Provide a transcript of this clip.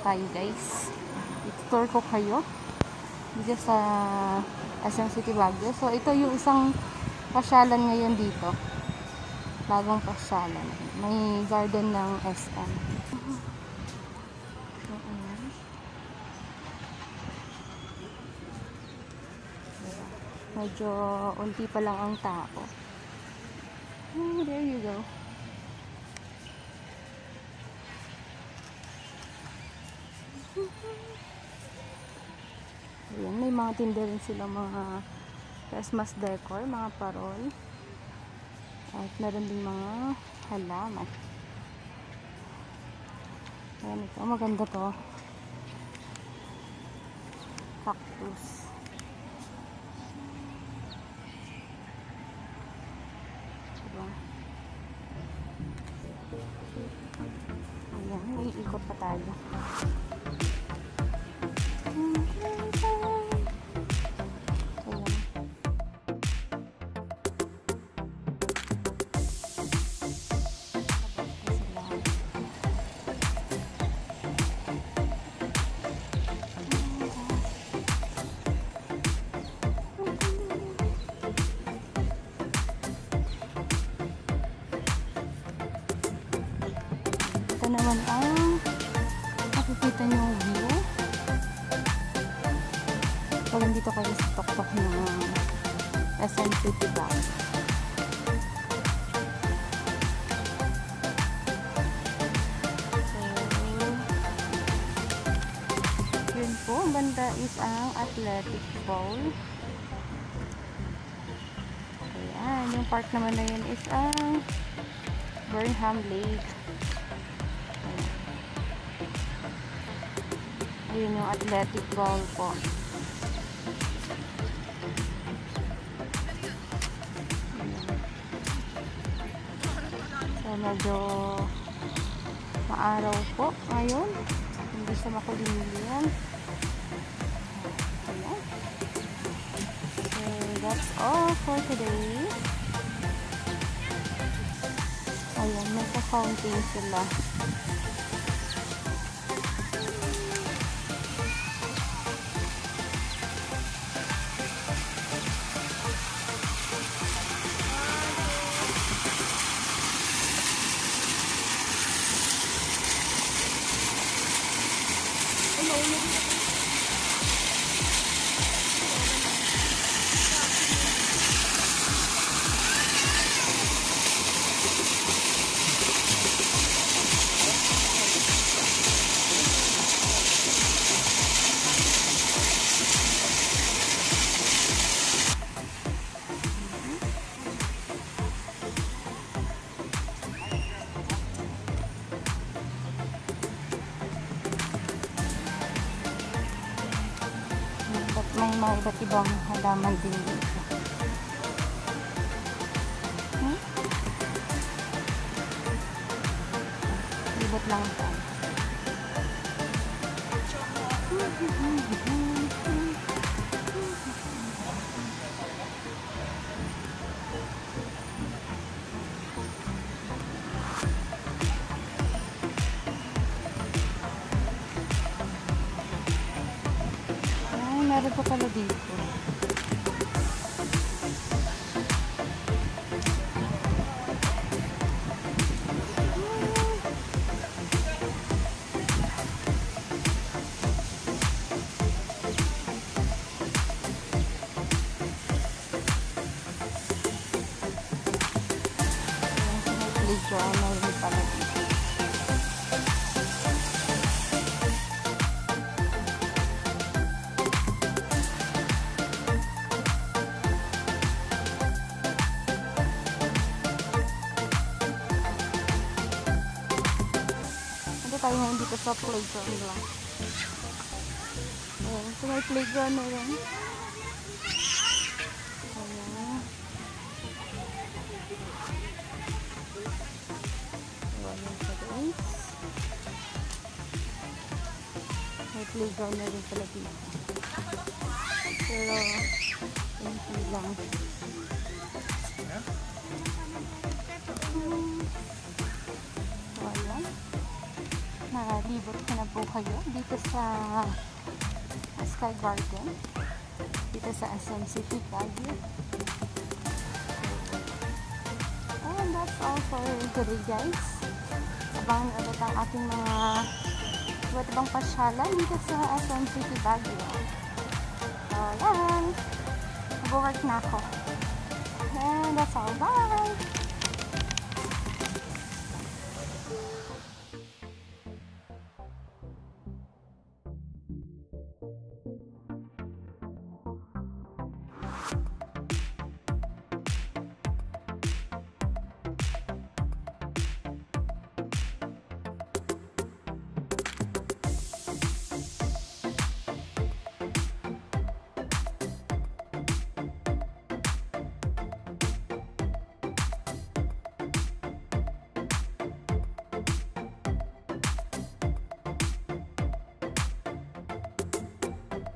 tayo guys. I-tour ko kayo. Dito sa SM City Baguio. So ito yung isang pasyalan ngayon dito. Bagong pasyalan. May garden ng SM. Ayan. Medyo unti pa lang ang tao. Oh, there you go. Ayan, may mga tinda rin sila mga Christmas decor, mga parol. At meron din mga halaman. Ayan ito, maganda to. Cactus. Naman ang nakikita niyo yung view. Pag nandito kayo sa tuktok ng SM City Bank. So, yun banda is ang athletic bowl. Ayan. Yung park naman na yun is ang Burnham Lake. Ayun yung athletic bowl po. So, medyo maaraw po ngayon. Hindi sa makulimilian. Ayan. So, that's all for today. Ayan, may ka-fountain sila. May mga iba't ibang halaman din dito. Hmm? Libot lang ito. Ay, meron pa pala dito. May playground, meron pala dito. Tayo dito sa playground lang. Ayan, so may playground na yan. Ayan. Ayan sa guys. May playground na rin pala dito. Pero, hindi lang. Maglibot ka na po kayo dito sa Sky Garden. Dito sa SM City, Baguio. And that's all for today guys. Abangan ulit ang ating mga iba't ibang pasyalan dito sa SM City, Baguio. So, yan. Mag-work na ako. And that's all. Bye!